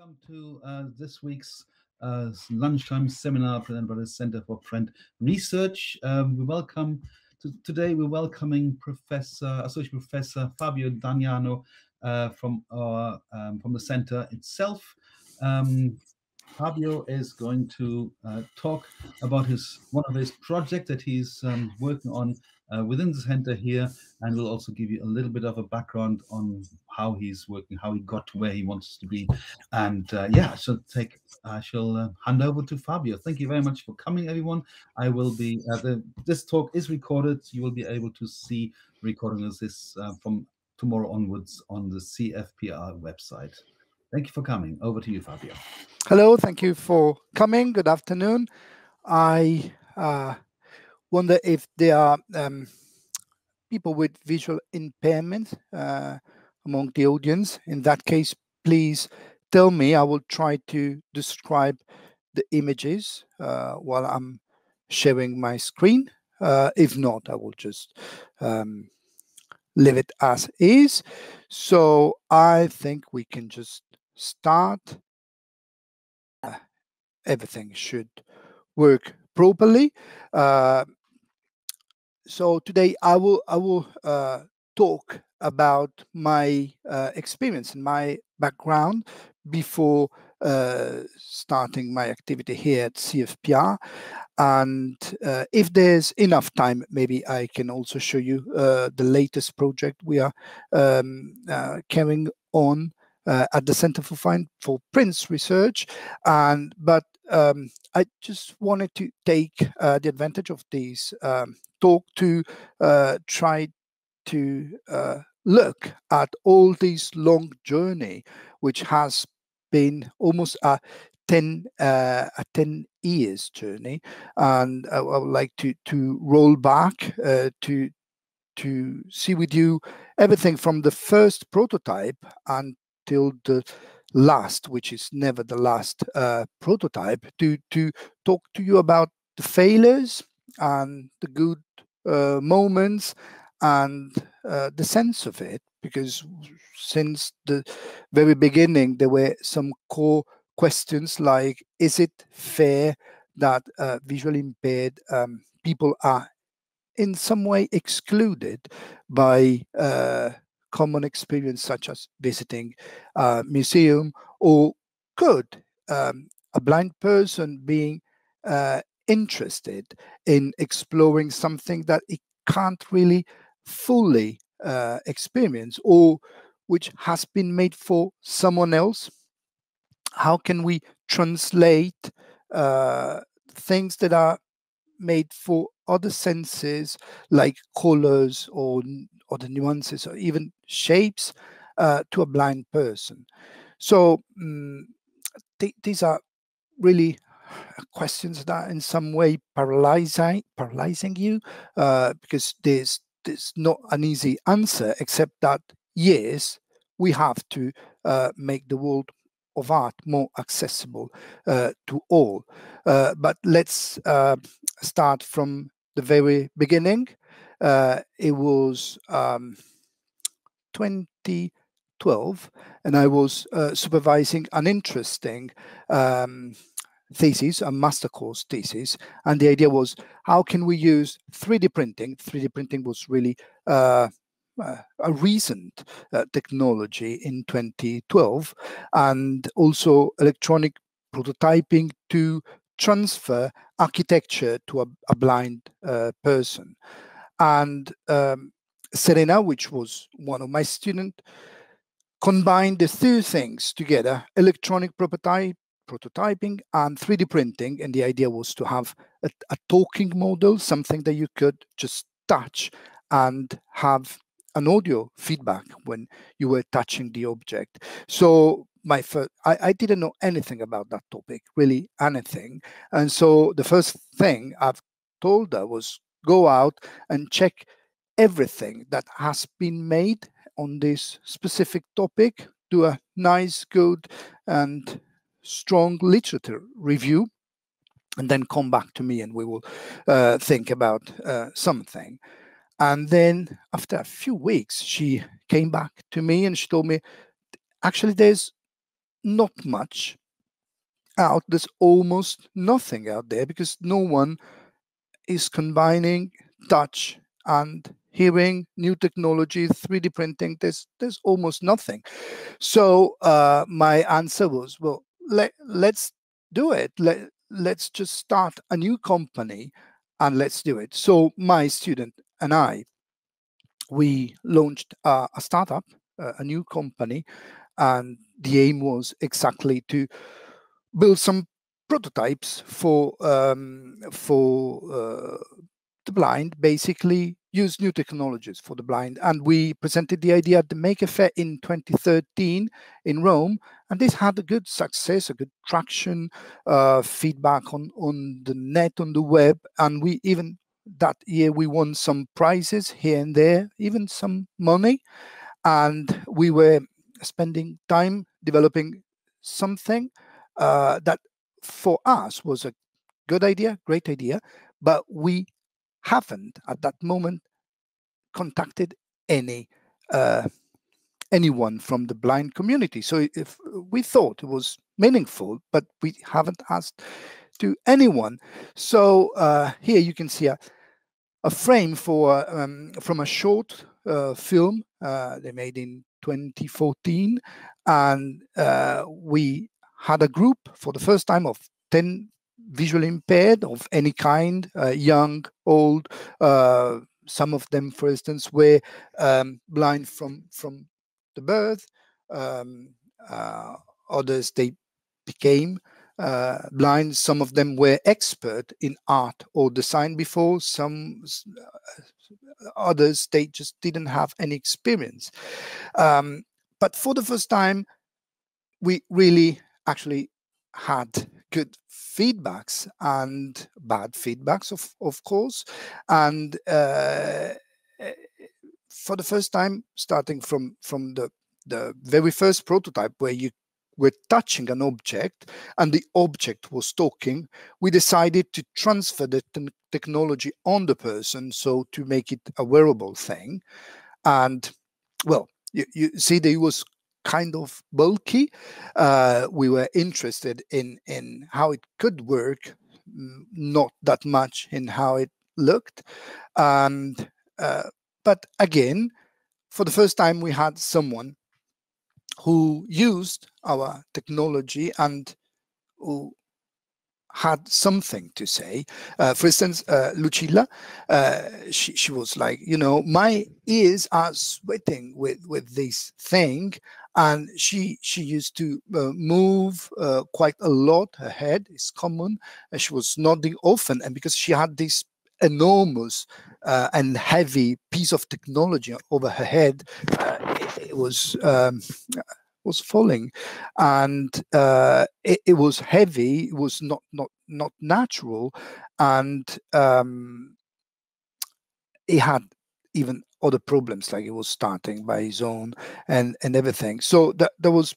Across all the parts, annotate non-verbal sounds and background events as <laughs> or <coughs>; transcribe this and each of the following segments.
Welcome to uh, this week's uh, lunchtime seminar presented by the Center for Print Research. Um, we welcome to, today. We're welcoming Professor Associate Professor Fabio Dagnano uh, from our um, from the center itself. Um, Fabio is going to uh, talk about his one of his projects that he's um, working on uh, within the center here, and we'll also give you a little bit of a background on how he's working, how he got to where he wants to be, and uh, yeah, I shall take, I shall uh, hand over to Fabio. Thank you very much for coming, everyone. I will be uh, the this talk is recorded. You will be able to see recording of this uh, from tomorrow onwards on the CFPR website. Thank you for coming. Over to you, Fabio. Hello, thank you for coming. Good afternoon. I uh, wonder if there are um, people with visual impairment uh, among the audience. In that case, please tell me. I will try to describe the images uh, while I'm sharing my screen. Uh, if not, I will just um, leave it as is. So I think we can just start. Uh, everything should work properly. Uh, so today I will I will uh, talk about my uh, experience and my background before uh, starting my activity here at CFPR. And uh, if there's enough time, maybe I can also show you uh, the latest project we are um, uh, carrying on uh, at the Center for Fine for Prints Research. And but um, I just wanted to take the advantage of this um, talk to uh, try to uh, look at all this long journey, which has been almost a 10 uh, a 10 years journey. And I, I, would like to to roll back uh, to to see with you everything from the first prototype until the last, which is never the last uh, prototype, to to talk to you about the failures and the good uh, moments and uh, the sense of it. Because since the very beginning, there were some core questions like: Is it fair that uh, visually impaired um, people are in some way excluded by uh, common experience such as visiting a museum or could um, a blind person being uh, interested in exploring something that it can't really fully uh, experience or which has been made for someone else how can we translate uh, things that are made for other senses like colors or or the nuances or even shapes uh, to a blind person. So um, th- these are really questions that in some way paralyzing paralyzing you uh, because there's there's not an easy answer except that yes we have to uh, make the world of art more accessible uh, to all. Uh, but let's uh, start from the very beginning. Uh, it was um, 2012, and I was supervising an interesting um, thesis, a master course thesis, and the idea was how can we use 3D printing? 3D printing was really uh, uh, a recent uh, technology in 2012, and also electronic prototyping to transfer architecture to a, a blind uh, person and um, Serena, which was one of my students, combined the two things together: electronic prototype, prototyping and 3D printing. And the idea was to have a, a talking model, something that you could just touch and have an audio feedback when you were touching the object. So my first, I, I didn't know anything about that topic, really anything. And so the first thing I've told her was go out and check everything that has been made on this specific topic, do a nice, good, and strong literature review, and then come back to me and we will uh, think about uh, something. And then after a few weeks, she came back to me and she told me, actually, there's not much out. There's almost nothing out there because no one is combining touch and hearing, new technology, 3D printing. There's there's almost nothing. So uh, my answer was, well, let let's do it. Let let's just start a new company and let's do it. So my student and I, we launched a startup, a new company, and the aim was exactly to build some prototypes for um, for uh, the blind, basically use new technologies for the blind. And we presented the idea at the Maker Faire in 2013 in Rome, and this had a good success, a good traction, uh, feedback on on the net, on the web, and we even that year we won some prizes here and there, even some money, and we were spending time developing something uh, that for us was a good idea, great idea, but we haven't at that moment contacted any uh, anyone from the blind community. So if we thought it was meaningful, but we haven't asked to anyone. So uh, here you can see a, a frame for um, from a short uh, film uh, they made in 2014, and uh, we had a group for the first time of 10 visually impaired of any kind, uh, young, old. Uh, some of them, for instance, were um, blind from from the birth. Um, uh, others they became uh, blind. Some of them were expert in art or design before. Some uh, others they just didn't have any experience. Um, but for the first time, we really actually had good feedbacks and bad feedbacks of of course. And uh, eh, for the first time starting from from the the very first prototype where you were touching an object and the object was talking we decided to transfer the technology on the person so to make it a wearable thing. And well you, you see it was kind of bulky. Uh, we were interested in in how it could work, not that much in how it looked. And uh, but again, for the first time, we had someone who used our technology and who had something to say. Uh, for instance, uh, Lucilla, uh, she, she was like, you know, my ears are sweating with, with this thing and she she used to uh, move uh, quite a lot. Her head is common, and she was nodding often. And because she had this enormous uh, and heavy piece of technology over her head, uh, it, it, was. Um, was falling and uh, it, it, was heavy it was not not not natural and um, it had even other problems like he was starting by his own and and everything. So that there was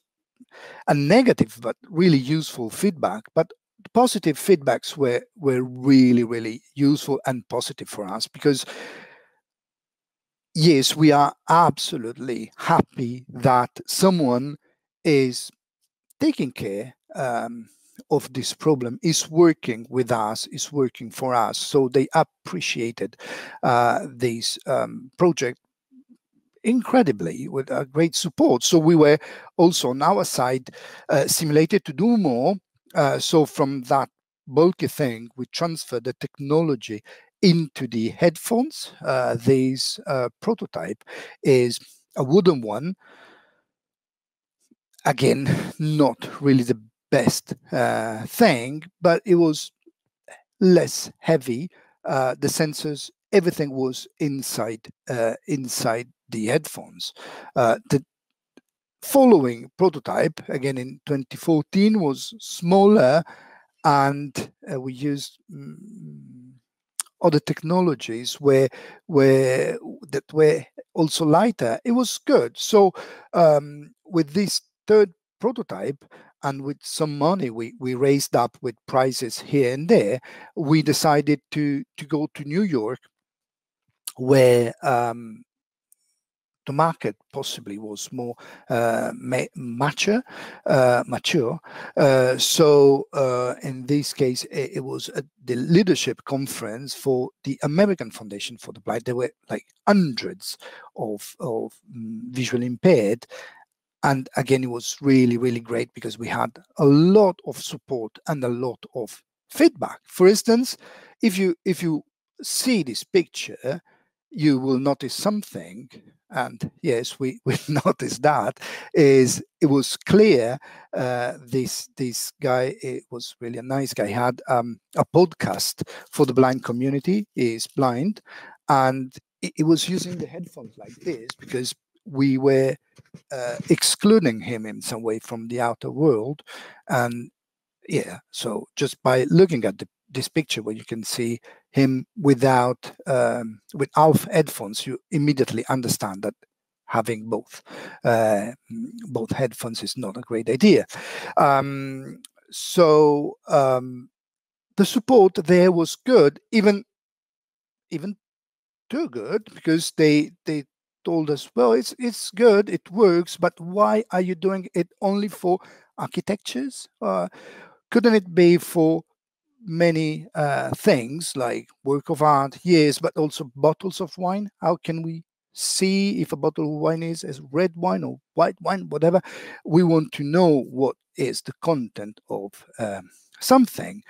a negative but really useful feedback but positive feedbacks were were really really useful and positive for us because yes we are absolutely happy that someone is taking care um, of this problem is working with us, is working for us. So they appreciated uh, this um, project incredibly with a great support. So we were also on our side uh, simulated to do more. Uh, so from that bulky thing, we transferred the technology into the headphones. Uh, this uh, prototype is a wooden one. Again, not really the best uh, thing, but it was less heavy. Uh, the sensors, everything was inside uh, inside the headphones. Uh, the following prototype, again in 2014, was smaller, and uh, we used. Mm, other technologies where where that were also lighter it was good so um, with this third prototype and with some money we, we raised up with prices here and there, we decided to to go to New York, where um, the market possibly was more uh, mature. Uh, mature. Uh, so uh, in this case, it, it was the leadership conference for the American Foundation for the Blind. There were like hundreds of, of um, visually impaired. And again, it was really, really great because we had a lot of support and a lot of feedback. For instance, if you if you see this picture, you will notice something. And yes we <laughs> we noticed that is it was clear uh, this this guy it was really a nice guy. He had um, a podcast for the blind community he is blind. And he was using the headphones like this because we were uh, excluding him in some way from the outer world and yeah so just by looking at the this picture where you can see him without um, without headphones, you immediately understand that having both uh, both headphones is not a great idea. Um, so um, the support there was good, even even too good, because they they told us, well, it's it's good, it works, but why are you doing it only for architectures? Uh, couldn't it be for many uh, things like work of art, yes, but also bottles of wine. How can we see if a bottle of wine is as red wine or white wine, whatever? We want to know what is the content of um, something.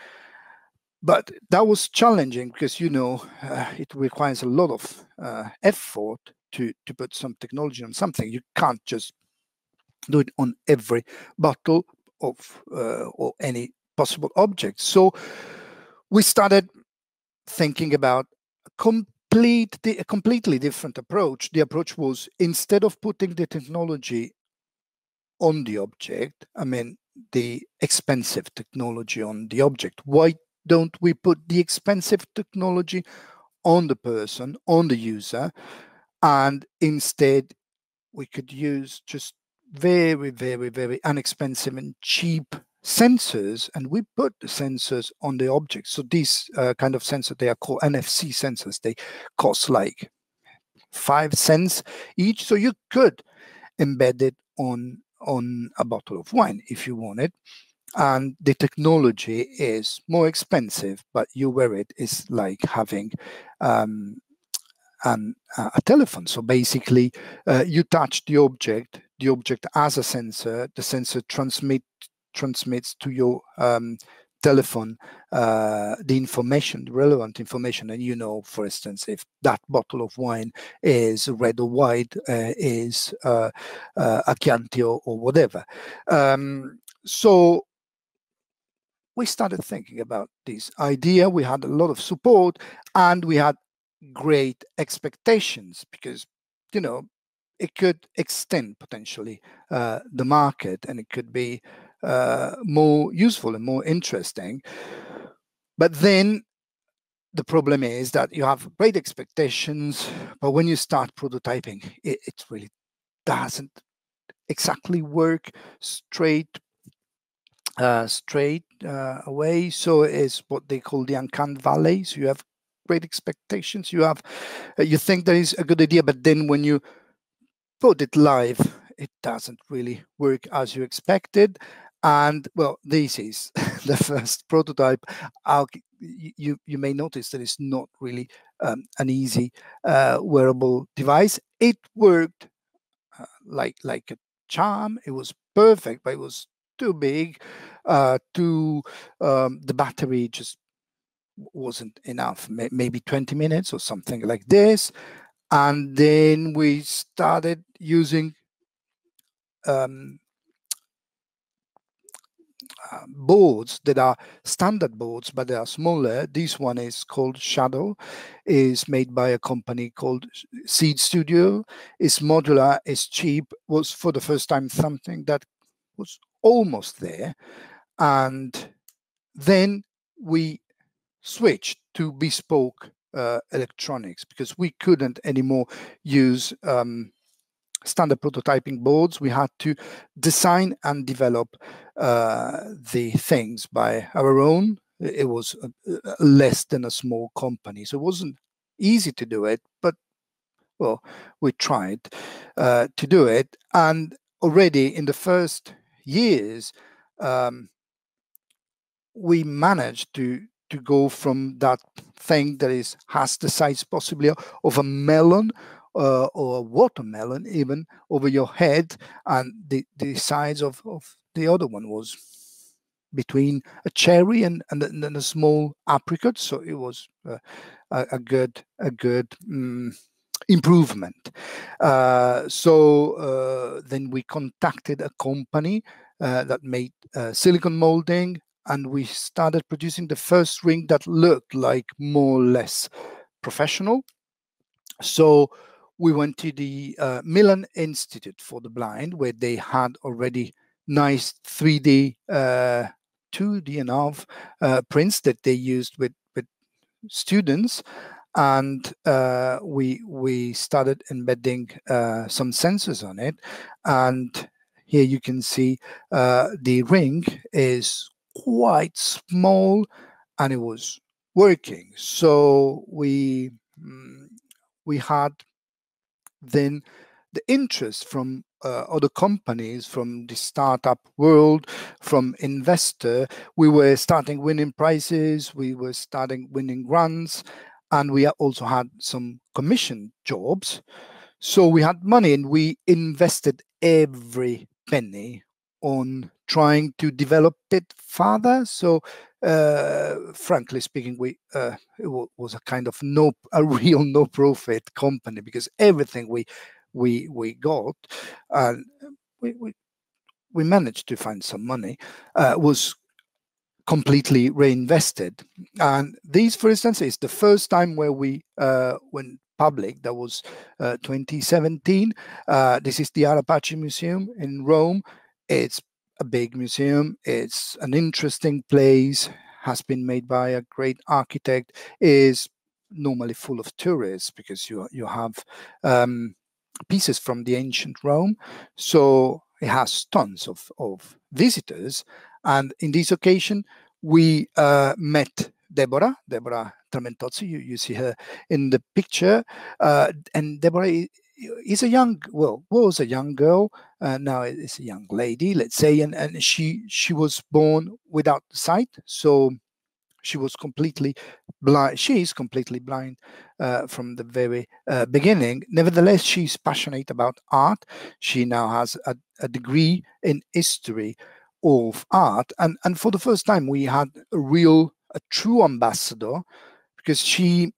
But that was challenging because you know uh, it requires a lot of uh, effort to to put some technology on something. You can't just do it on every bottle of uh, or any possible object. So we started thinking about complete, a completely different approach. The approach was instead of putting the technology on the object, I mean the expensive technology on the object, why don't we put the expensive technology on the person, on the user, and instead we could use just very, very, very inexpensive and cheap sensors and we put the sensors on the objects. so these uh, kind of sensors they are called nfc sensors. They cost like five cents each. So you could embed it on on a bottle of wine if you want it and the technology is more expensive but you wear it is like having um, a telephone so basically uh, you touch the object the object as a sensor the sensor transmit transmits to your um, telephone uh, the information, the relevant information, and you know, for instance, if that bottle of wine is red or white, uh, is uh, uh, a Chianti or, or whatever. Um, so we started thinking about this idea. We had a lot of support, and we had great expectations because you know it could extend potentially uh, the market, and it could be uh, more useful and more interesting. But then the problem is that you have great expectations, but when you start prototyping, it, it really doesn't exactly work straight uh, straight uh, away. So it's what they call the uncanny valley. So you have great expectations. You have uh, you think that is a good idea, but then when you put it live, it doesn't really work as you expected. And well, this is <laughs> the first prototype. I'll, you, you may notice that it's not really um, an easy uh, wearable device. It worked uh, like like a charm. It was perfect, but it was too big. Uh, too um, the battery just wasn't enough. Maybe 20 minutes or something like this. And then we started using um, uh, boards that are standard boards, but they are smaller. This one is called Xadow, is made by a company called Seeed Studio. It's modular, it's cheap, was for the first time something that was almost there. And then we switched to bespoke uh, electronics because we couldn't anymore use um, standard prototyping boards. We had to design and develop uh, the things by our own. It was less than a small company, so it wasn't easy to do it, but well, we tried uh, to do it, and already in the first years, um, we managed to to go from that thing that is has the size possibly of a melon uh, or a watermelon even over your head and the the size of, of the other one was between a cherry and and, and a small apricot. So it was uh, a, a, good a good um, improvement. Uh, so uh, then we contacted a company uh, that made uh, silicon molding and we started producing the first ring that looked like more or less professional. So we went to the uh, Milan Institute for the Blind, where they had already nice 3D, uh, 2D and half uh, prints that they used with with students, and uh, we we started embedding uh, some sensors on it, and here you can see uh, the ring is quite small and it was working. So we mm, we had then the interest from uh, other companies from the startup world from investor we were starting winning prizes we were starting winning grants and we also had some commission jobs so we had money and we invested every penny on trying to develop it further. So, uh, frankly speaking, we uh, it was a kind of no, a <laughs> real no profit company because everything we we we got, and we we we managed to find some money, uh, was completely reinvested. And this, for instance, is the first time where we uh, went public. That was uh, 2017. Uh, this is the Ara Museum in Rome. It's a big museum. It's an interesting place. Has been made by a great architect. Is normally full of tourists because you you have um, pieces from the ancient Rome. So it has tons of of visitors. And in this occasion, we uh, met Deborah, Deborah Tramentozzi. You, you see her in the picture. Uh, and Deborah is a young well was a young girl uh, now is a young lady let's say and, and she she was born without sight so she was completely blind she is completely blind uh, from the very uh, beginning. Nevertheless she's passionate about art. She now has a, a degree in history of art and and for the first time we had a real a true ambassador because she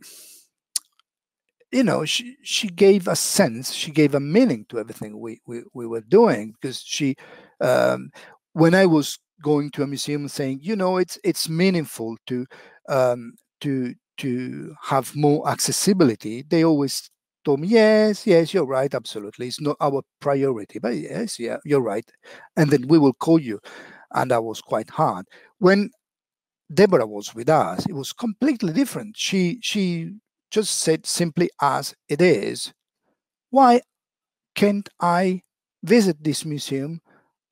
you know she she gave a sense she gave a meaning to everything we we, we were doing because she um, when i was going to a museum saying you know it's it's meaningful to um, to to have more accessibility they always told me yes yes you're right absolutely. It's not our priority but yes yeah you're right. And then we will call you. And that was quite hard. When deborah was with us it was completely different. She she just said simply as it is, why can't I visit this museum?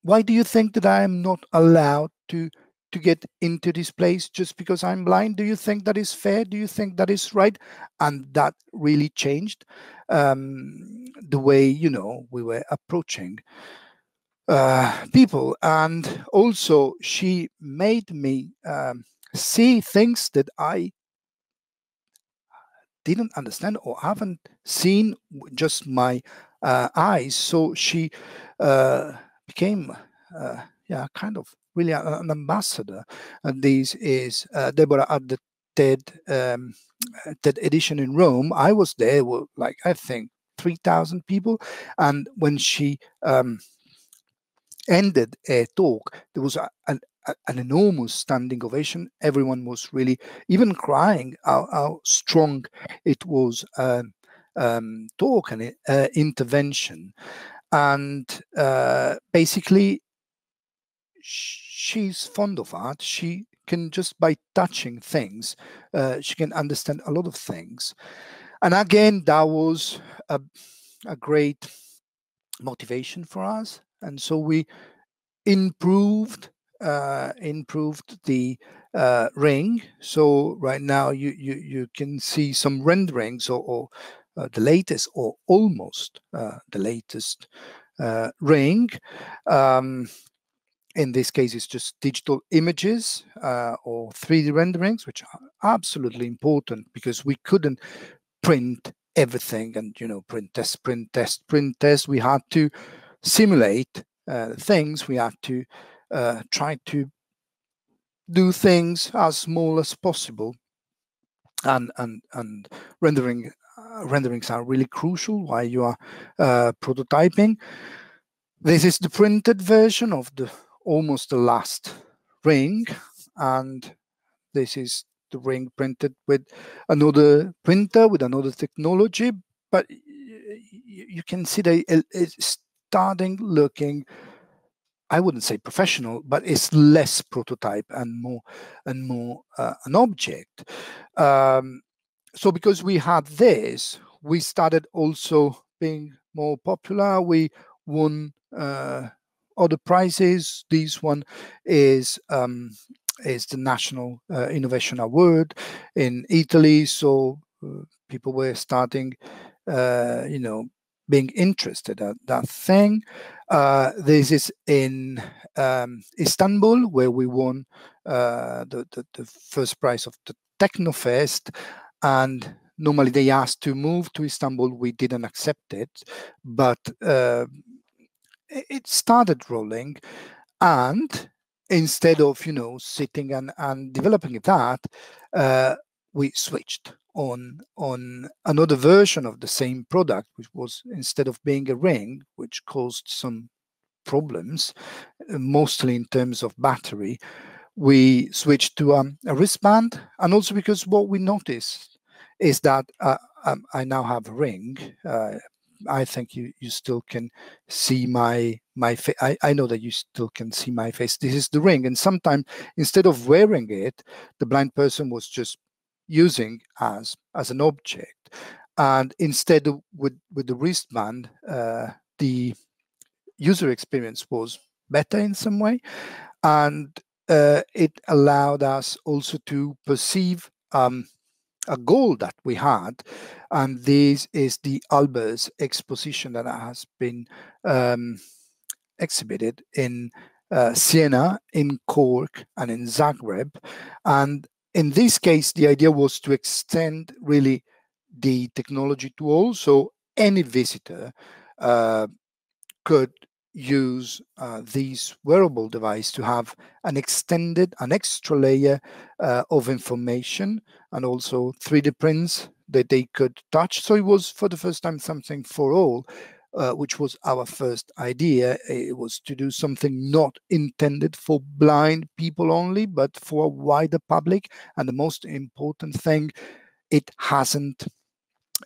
Why do you think that I am not allowed to to get into this place just because I'm blind? Do you think that is fair? Do you think that is right? And that really changed um, the way you know we were approaching uh, people, and also she made me um, see things that I didn't understand or haven't seen just my uh, eyes. So she uh, became, uh, yeah, kind of really an ambassador. And this is uh, Deborah at the TED um, TED edition in Rome. I was there, were like I think three thousand people, and when she um, ended a talk, there was a, an an enormous standing ovation. Everyone was really even crying how, how strong it was um, um, talk and uh, intervention. And uh, basically, she's fond of art. She can just by touching things, uh, she can understand a lot of things. And again, that was a, a great motivation for us. And so we improved uh, improved the uh, ring. So right now you, you you can see some renderings or, or uh, the latest or almost uh, the latest uh, ring. Um, in this case, it's just digital images uh, or 3D renderings, which are absolutely important because we couldn't print everything and you know print test, print test, print test. We had to simulate things. We had to uh, try to do things as small as possible, and and and rendering uh, renderings are really crucial while you are uh, prototyping. This is the printed version of the almost the last ring and this is the ring printed with another printer with another technology but you can see that it's starting looking I wouldn't say professional, but it's less prototype and more and more uh, an object. Um, so because we had this, we started also being more popular. We won uh, other prizes. This one is um, is the National uh, Innovation Award in Italy. So uh, people were starting, uh, you know, being interested at that thing. Uh, this is in um, Istanbul, where we won uh, the, the, the first prize of the Teknofest, and normally they asked to move to Istanbul. We didn't accept it, but uh, it started rolling. And instead of you know sitting and, and developing that uh, we switched on on another version of the same product which was instead of being a ring which caused some problems uh, mostly in terms of battery we switched to um, a wristband and also because what we noticed is that uh, um, I now have a ring uh, I think you you still can see my my face. I, I know that you still can see my face. This is the ring, and sometimes instead of wearing it, the blind person was just using as as an object, and instead with with the wristband, uh, the user experience was better in some way, and uh, it allowed us also to perceive um, a goal that we had, and this is the Albers exposition that has been um, exhibited in uh, Siena, in Cork, and in Zagreb. And in this case, the idea was to extend really the technology to all, so any visitor uh, could use uh, these wearable device to have an extended, an extra layer uh, of information and also 3D prints that they could touch. So it was for the first time something for all, uh, which was our first idea. It was to do something not intended for blind people only, but for a wider public. And the most important thing, it hasn't,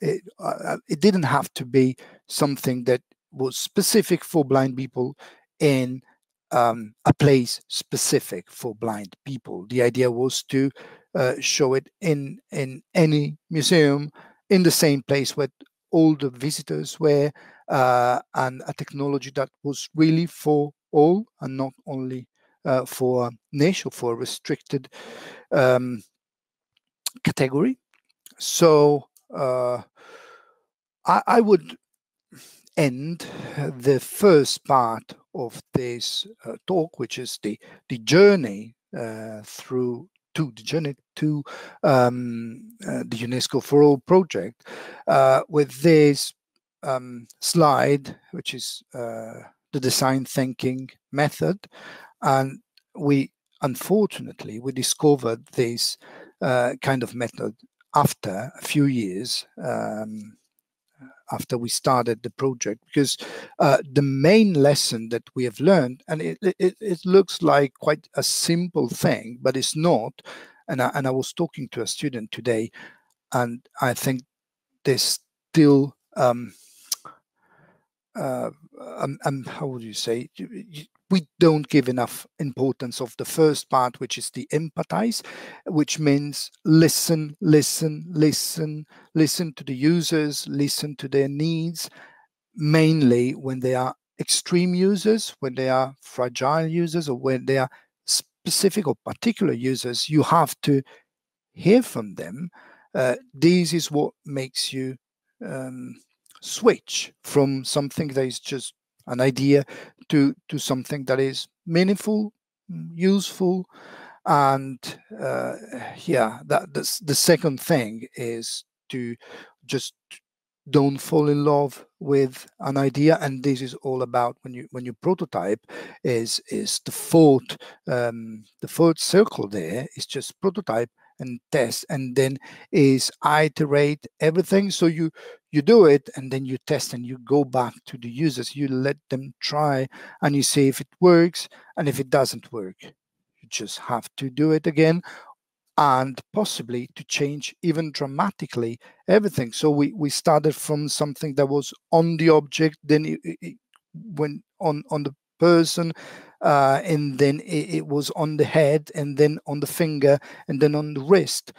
it, uh, it didn't have to be something that was specific for blind people in um, a place specific for blind people. The idea was to uh, show it in in any museum in the same place where all the visitors were, uh, and a technology that was really for all and not only uh, for niche or for a restricted um, category. So uh, I, I would end the first part of this uh, talk, which is the the journey uh, through to the journey to um, uh, the UNESCO 4 All project, with this um, slide, which is uh, the design thinking method, and we unfortunately we discovered this uh, kind of method after a few years um, after we started the project because uh, the main lesson that we have learned and it, it, it looks like quite a simple thing but it's not. And I, and I was talking to a student today and I think there's still um, uh, um, um, how would you say we don't give enough importance of the first part which is the empathize which means listen listen listen listen to the users listen to their needs mainly when they are extreme users when they are fragile users or when they are specific or particular users you have to hear from them. Uh, this is what makes you um, switch from something that is just an idea to to something that is meaningful, useful, and uh, yeah, that the, the second thing is to just don't fall in love with an idea and this is all about when you when you prototype is is the fourth um the fourth circle there is just prototype and test and then is iterate everything. So you you do it and then you test and you go back to the users. You let them try and you see if it works and if it doesn't work you just have to do it again and possibly to change even dramatically everything. So we we started from something that was on the object then it, it went on on the person uh, and then it, it, was on the head and then on the finger and then on the wrist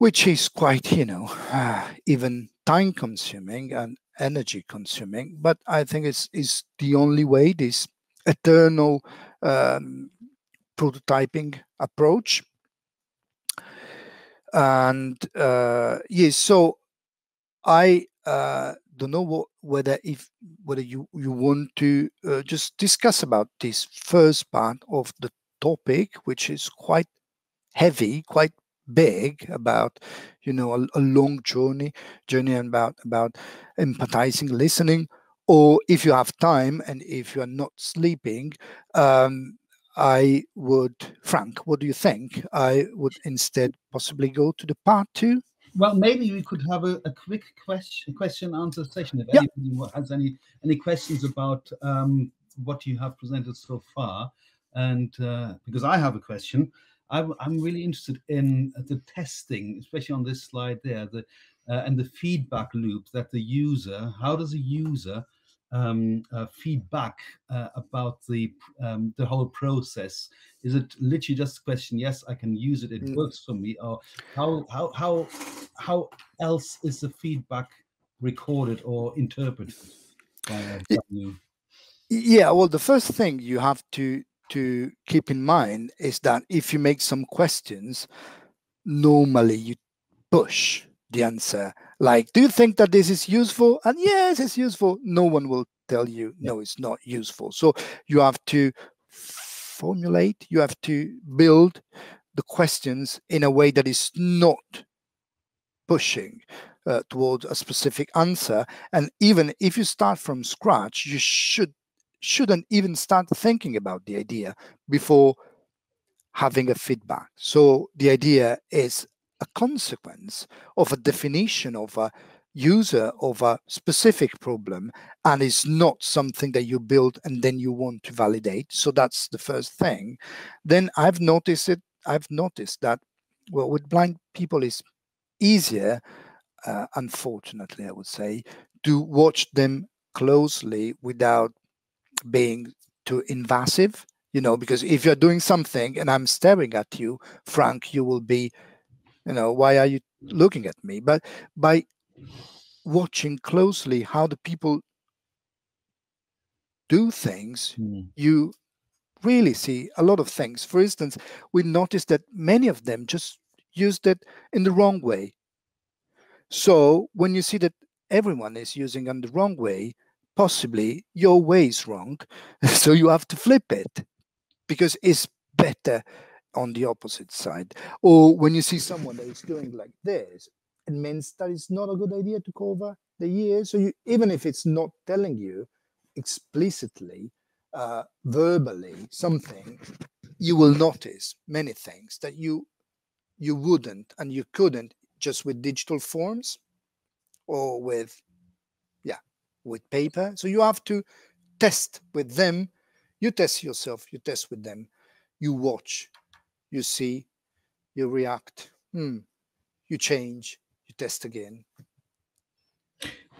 which is quite you know uh, even time consuming and energy consuming but i think it's is the only way this eternal um, prototyping approach. And uh, yes so i uh, don't know what, whether if whether you you want to uh, just discuss about this first part of the topic, which is quite heavy, quite big about you know a, a long journey journey about about empathizing listening or if you have time and if you are not sleeping um, i would frank what do you think i would instead possibly go to the part two well, maybe we could have a, a quick question question answer session if yeah. anybody has any any questions about um, what you have presented so far. And uh, because I have a question, I'm, I'm really interested in the testing, especially on this slide there, the uh, and the feedback loop that the user, how does a user um, uh, feedback uh, about the um, the whole process? Is it literally just a question? Yes, I can use it. It mm. works for me. Or how how how how else is the feedback recorded or interpreted? yeah. Well, the first thing you have to to keep in mind is that if you make some questions, normally you push the answer. Like do you think that this is useful? And yes it's useful. No one will tell you no it's not useful. So you have to formulate you have to build the questions in a way that is not pushing uh, towards a specific answer. And even if you start from scratch you should shouldn't even start thinking about the idea before having a feedback. So the idea is a consequence of a definition of a user of a specific problem and it's not something that you build and then you want to validate. So that's the first thing. Then i've noticed it i've noticed that well with blind people is easier uh, unfortunately i would say to watch them closely without being too invasive you know because if you're doing something and i'm staring at you frank you will be you know why are you looking at me? But by watching closely how the people do things mm. you really see a lot of things. For instance we noticed that many of them just used it in the wrong way. So when you see that everyone is using in the wrong way possibly your way is wrong <laughs> so you have to flip it because it's better on the opposite side. Or when you see someone that is doing like this, it means that it's not a good idea to cover the ears. So you, even if it's not telling you explicitly, uh, verbally something, you will notice many things that you you wouldn't and you couldn't just with digital forms or with with paper. So you have to test with them. You test yourself. You test with them. You watch you see, you react, hmm, you change, you test again.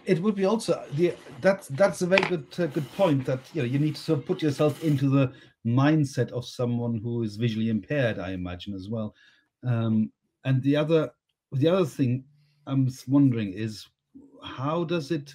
It would be also the that's that's a very good uh, good point that you know you need to sort of put yourself into the mindset of someone who is visually impaired. I imagine as well. Um, and the other the other thing I'm wondering is how does it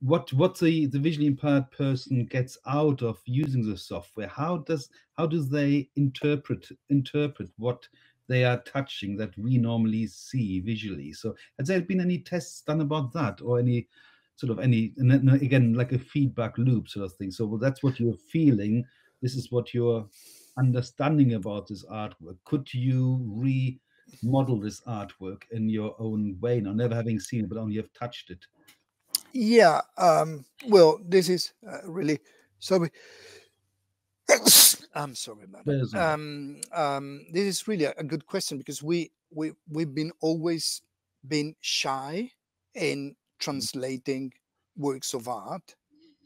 what what the the visually impaired person gets out of using the software how does how do they interpret interpret what they are touching that we normally see visually. So has there been any tests done about that or any sort of any again like a feedback loop sort of thing? So well, that's what you're feeling. This is what you're understanding about this artwork. Could you remodel this artwork in your own way now, never having seen it, but only have touched it? Yeah. Um, well, this is uh, really sorry. <coughs> I'm sorry about that. Um, um, this is really a, a good question because we we we've been always been shy in translating works of art.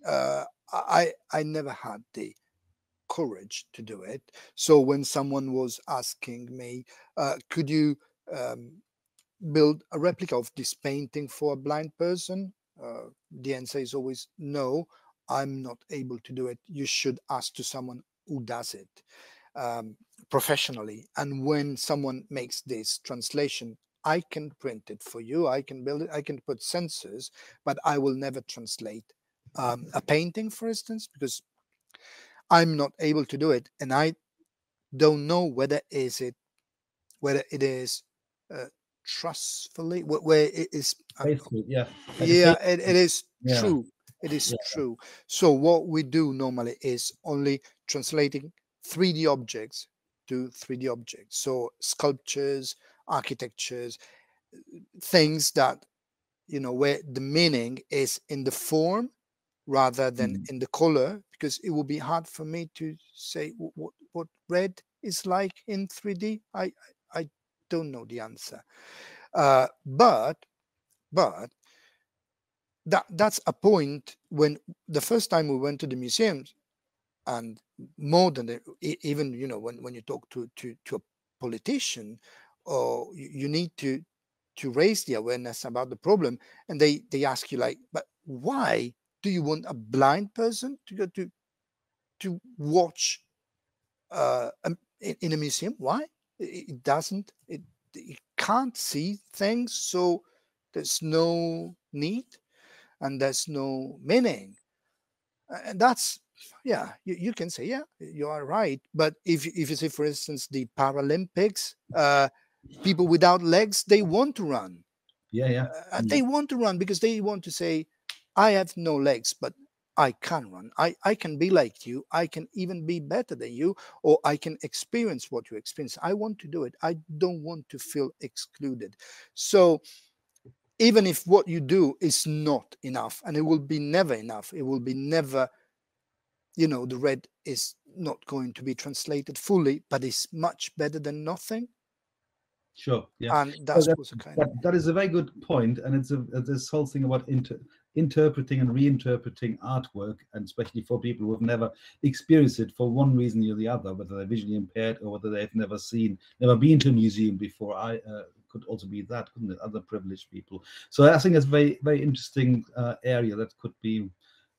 Uh, I I never had the courage to do it. So when someone was asking me, uh, could you um, build a replica of this painting for a blind person? Uh, the answer is always no. I'm not able to do it. You should ask to someone who does it um, professionally. And when someone makes this translation, I can print it for you. I can build it. I can put sensors, but I will never translate um, a painting, for instance, because I'm not able to do it, and I don't know whether is it whether it is uh, trustfully where it is uh, yeah yeah it, it is yeah. true it is yeah. true so what we do normally is only translating 3d objects to 3d objects so sculptures architectures things that you know where the meaning is in the form rather than mm. in the color because it will be hard for me to say what, what red is like in 3d i i don't know the answer. Uh, but but that that's a point when the first time we went to the museums and more than the, even you know when, when you talk to to to a politician or you, need to to raise the awareness about the problem and they they ask you like but why do you want a blind person to go to to watch uh, in, in a museum? Why it, doesn't it, it can't see things so there's no need and there's no meaning. And that's yeah you, you can say yeah you are right but if, if you say for instance the paralympics uh, people without legs they want to run. Yeah yeah uh, they want to run because they want to say i have no legs but i can run. I i can be like you. I can even be better than you or i can experience what you experience. I want to do it. I don't want to feel excluded. So even if what you do is not enough and it will be never enough it will be never you know the red is not going to be translated fully but it's much better than nothing. Sure. Yeah. And that's so that, kind that, of... that is a very good point, and it's a this whole thing about inter, interpreting and reinterpreting artwork, and especially for people who have never experienced it for one reason or the other, whether they're visually impaired or whether they've never seen, never been to a museum before. I uh, could also be that, couldn't it? Other privileged people. So I think it's very very interesting uh, area that could be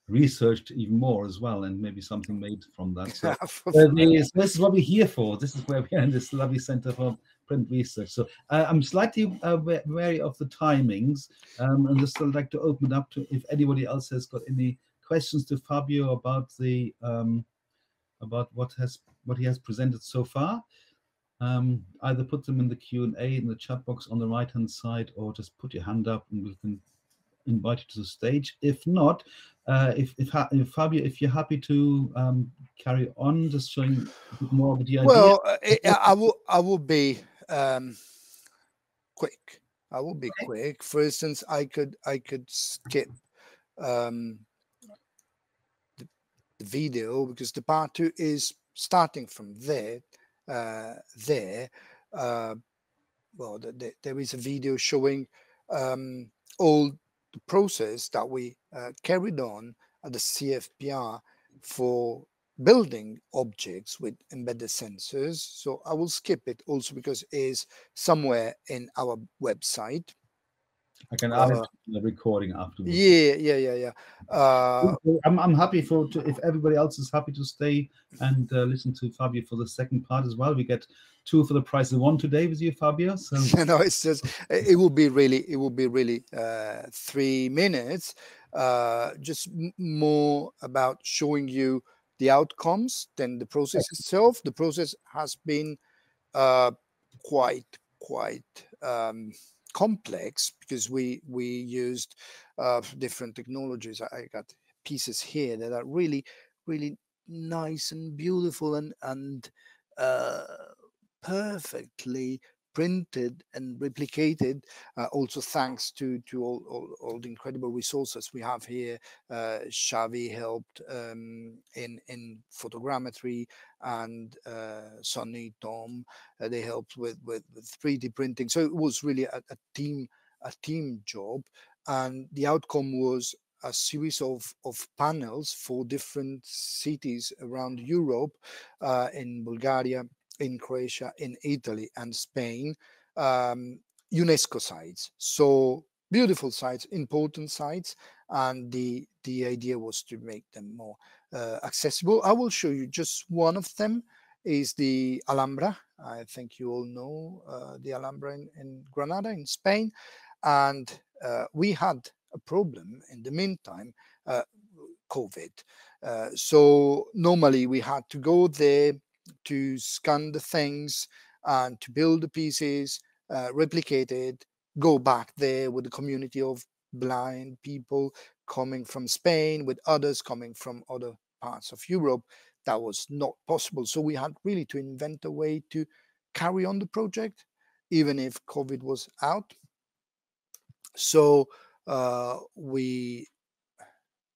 researched even more as well and maybe something made from that so, <laughs> this, this is what we're here for this is where we are in this lovely center for print research. So uh, I'm slightly uh, wary of the timings, um, and just would like to open it up to if anybody else has got any questions to Fabio about the um, about what has what he has presented so far. Um, either put them in the Q and A in the chat box on the right hand side, or just put your hand up and we can invite you to the stage. If not, uh, if, if, if, Fabio, if you're happy to um, carry on, just showing more of the idea. Well, uh, I will. I will be um, quick. I will be okay. quick. For instance, I could I could skip um, the, the video because the part two is starting from there. Uh, there, uh, well, the, the, there is a video showing um, all the process that we uh, carried on at the CFPR for building objects with embedded sensors. So I will skip it also because it is somewhere in our website. I can add uh, the recording afterwards. Yeah, yeah, yeah, yeah. Uh, I'm, I'm happy for to, if everybody else is happy to stay and uh, listen to Fabio for the second part as well. We get two for the price of one today with you, Fabio. So <laughs> no, it's just it will be really it will be really uh, three minutes. Uh, just more about showing you the outcomes than the process itself. The process has been uh, quite quite um, complex because we we used uh, different technologies. I, I got pieces here that are really really nice and beautiful and and uh, perfectly printed and replicated uh, also thanks to to all, all, all, the incredible resources we have here. Uh, Xavi helped um, in in photogrammetry and uh, Sonny Tom uh, they helped with, with, with 3d printing. So it was really a, a team a team job. And the outcome was a series of, of panels for different cities around Europe, uh, in Bulgaria, in Croatia, in Italy, and Spain, um, UNESCO sites. So beautiful sites, important sites, and the the idea was to make them more uh, accessible. I will show you just one of them. Is the Alhambra? I think you all know uh, the Alhambra in, in, Granada, in Spain, and uh, we had a problem in the meantime, uh, COVID. Uh, so normally we had to go there to scan the things and to build the pieces, uh, replicate it, go back there with a community of blind people coming from Spain, with others coming from other parts of Europe. That was not possible. So we had really to invent a way to carry on the project, even if COVID was out. So uh, we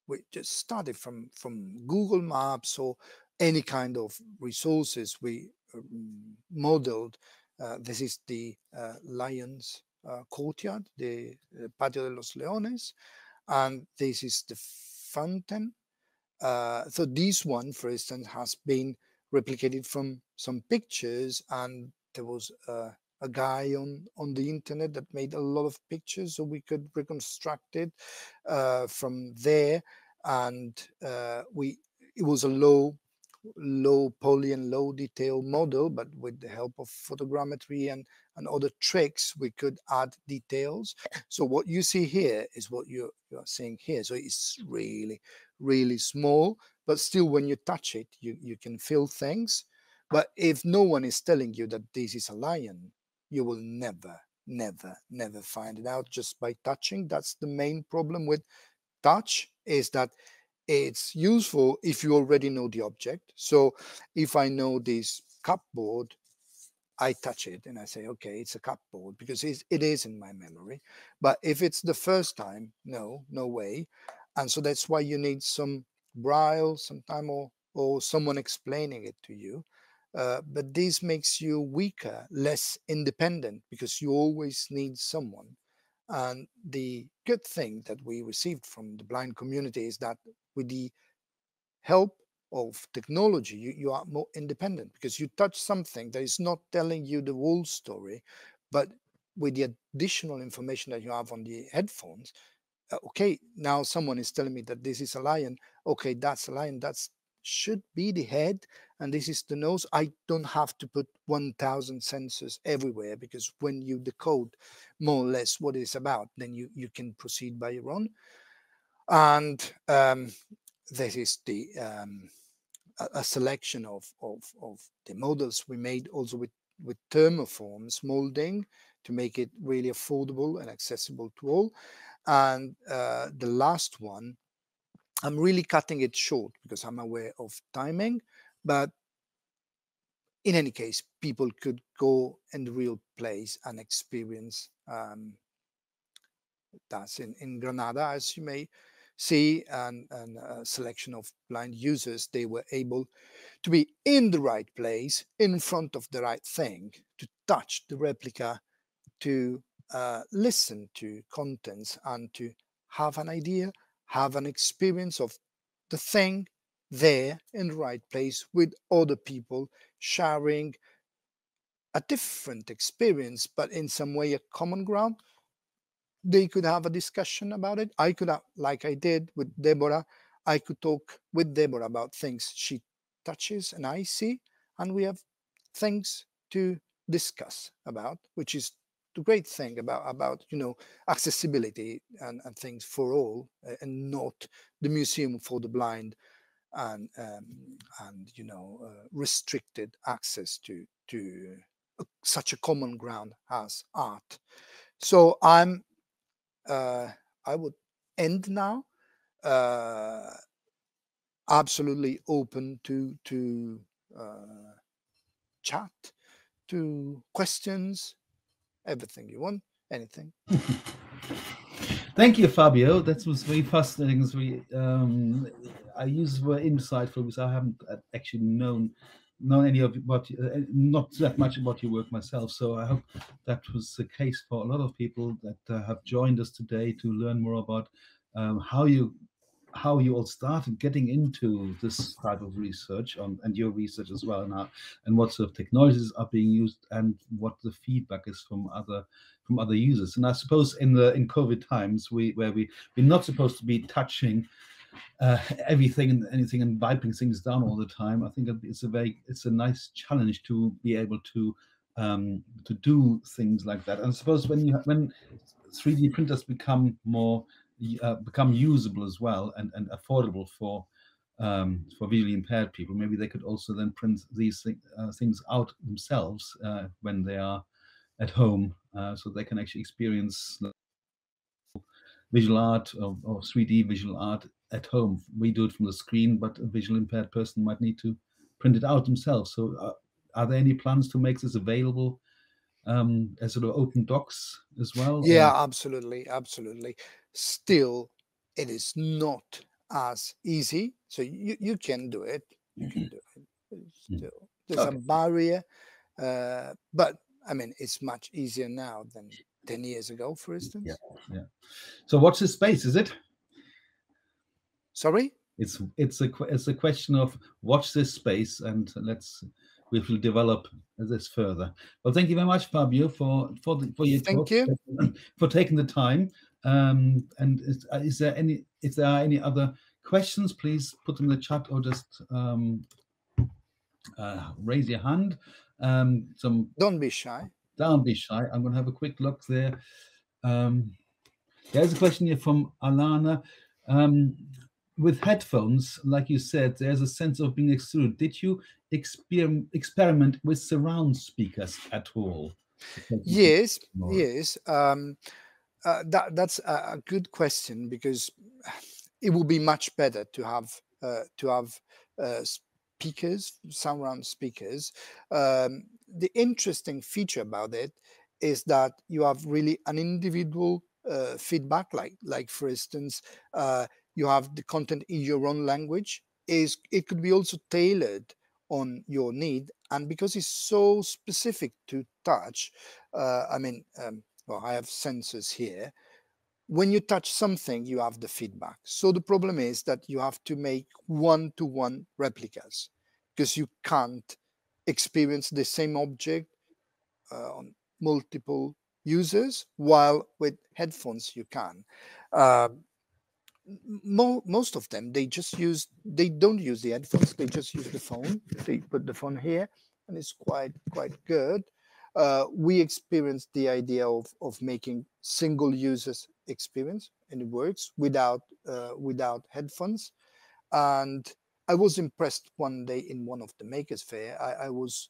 we just started from from Google Maps or any kind of resources we um, modeled. Uh, this is the uh, Lions uh, courtyard, the uh, Patio de los Leones, and this is the fountain. Uh, so this one, for instance, has been replicated from some pictures, and there was a guy on on the internet that made a lot of pictures, so we could reconstruct it uh, from there, and we it was a low low poly and low detail model, but with the help of photogrammetry and, and other tricks, we could add details. So what you see here is what you're, you're seeing here. So it's really, really small, but still when you touch it, you, you can feel things. But if no one is telling you that this is a lion, you will never, never, never find it out just by touching. That's the main problem with touch is that it's useful if you already know the object. So if I know this cupboard, I touch it and I say, okay, it's a cupboard because it's, it is in my memory. But if it's the first time, no, no way. And so that's why you need some braille sometime or, or someone explaining it to you. Uh, but this makes you weaker, less independent because you always need someone. And the good thing that we received from the blind community is that with the help of technology, you, you are more independent because you touch something that is not telling you the whole story, but with the additional information that you have on the headphones, uh, okay, now someone is telling me that this is a lion. Okay, that's a lion. That's should be the head, and this is the nose. I don't have to put 1,000 sensors everywhere because when you decode more or less what it's about, then you you can proceed by your own and um, this is the um, a, selection of, of, of the models we made also with with thermoforms molding to make it really affordable and accessible to all. And uh, the last one i'm really cutting it short because i'm aware of timing but in any case people could go in the real place and experience um, that's in, in granada as you may see and, and a selection of blind users, they were able to be in the right place, in front of the right thing, to touch the replica, to uh, listen to contents, and to have an idea, have an experience of the thing there in the right place with other people sharing a different experience, but in some way a common ground they could have a discussion about it. I could, have, like I did with Deborah, I could talk with Deborah about things she touches and I see, and we have things to discuss about, which is the great thing about about you know accessibility and, and things for all, uh, and not the museum for the blind and um, and you know uh, restricted access to to such a common ground as art. So I'm, uh, I would end now. Uh, absolutely open to to uh, chat, to questions, everything you want, anything. <laughs> Thank you, Fabio. That was very fascinating. Very, um, I use the word insightful because I haven't uh, actually known known any of what uh, not that much about your work myself. So I hope that was the case for a lot of people that uh, have joined us today to learn more about um, how you how you all started getting into this type of research on, and your research as well now and what sort of technologies are being used and what the feedback is from other from other users and i suppose in the in covid times we where we we're not supposed to be touching uh, everything and anything and wiping things down all the time i think it's a very it's a nice challenge to be able to um, to do things like that and i suppose when you when 3d printers become more uh, become usable as well and, and affordable for um, for visually impaired people. Maybe they could also then print these th uh, things out themselves uh, when they are at home, uh, so they can actually experience visual art or, or 3D visual art at home. We do it from the screen, but a visually impaired person might need to print it out themselves. So, uh, are there any plans to make this available um, as sort of open docs as well? Yeah, or? absolutely, absolutely still it is not as easy. So you, you can do it. You can mm-hmm. do it. Mm. Still, there's okay. a barrier, uh, but I mean, it's much easier now than 10 years ago, for instance. Yeah. yeah. So what's the space? Is it? Sorry? It's it's a it's a question of watch this space and let's we will develop this further. Well, thank you very much, Fabio, for for the, for your thank talk, you <clears throat> for taking the time. Um, and is, is, there any if there are any other questions, please put them in the chat or just um, uh, raise your hand. Um, some don't be shy. Don't be shy. I'm going to have a quick look there. Um, there's a question here from Alana. Um, with headphones, like you said, there's a sense of being excluded. Did you exper experiment with surround speakers at all? Yes, <laughs> yes. Um, uh, that that's a, good question because it would be much better to have uh, to have uh, speakers, surround speakers. Um, the interesting feature about it is that you have really an individual uh, feedback. Like like for instance, uh, you have the content in your own language. Is it could be also tailored on your need, and because it's so specific to touch, uh, I mean. Um, well, I have sensors here. When you touch something, you have the feedback. So the problem is that you have to make one-to-one -one replicas because you can't experience the same object uh, on multiple users, while with headphones you can. Uh, mo most of them they just use they don't use the headphones they just use the phone. They put the phone here and it's quite quite good. Uh, we experienced the idea of, of making single users experience and it works without uh, without headphones. And i was impressed one day in one of the Makers Faire. I, I was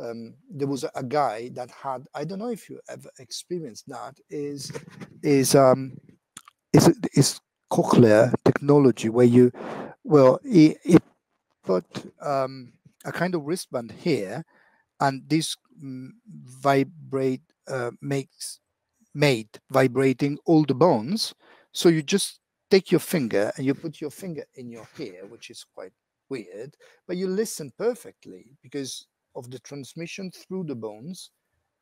um, there was a, a, guy that had i don't know if you ever experienced that is is um is is cochlear technology where you well it, it put um a kind of wristband here and this vibrate uh, makes made vibrating all the bones. So you just take your finger and you put your finger in your ear, which is quite weird, but you listen perfectly because of the transmission through the bones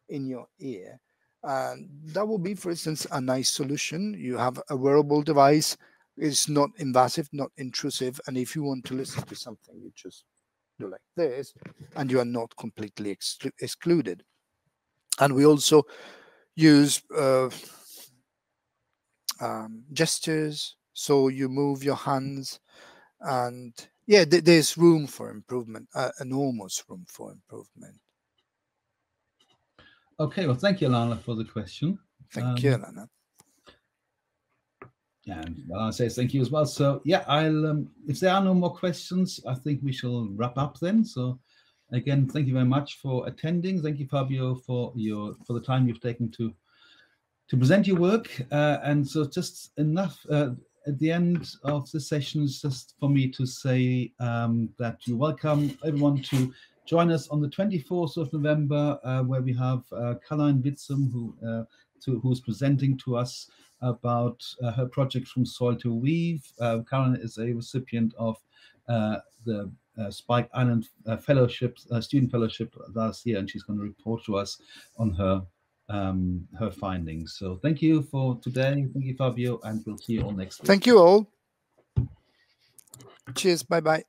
in your ear. And that will be, for instance, a nice solution. You have a wearable device, it's not invasive, not intrusive. And if you want to listen to something, you just do like this, and you are not completely exclu excluded. And we also use uh, um, gestures, so you move your hands, and yeah, th there's room for improvement, uh, enormous room for improvement. Okay, well, thank you, Alana, for the question. Thank um, you, Alana. And well, I say thank you as well. So yeah, I'll um, if there are no more questions, I think we shall wrap up then. So again, thank you very much for attending. Thank you, Fabio, for your for the time you've taken to to present your work. Uh, and so, just enough uh, at the end of the sessions, just for me to say um, that you welcome everyone to join us on the 24th of November, uh, where we have uh, Caroline Witzum, who uh, to, who's presenting to us about uh, her project from soil to weave. Uh, Caroline is a recipient of uh, the uh, Spike Island uh, Fellowship, uh, student fellowship last year, and she's going to report to us on her um, her findings. So thank you for today. Thank you, Fabio, and we'll see you all next week. Thank you all. Cheers. Bye bye.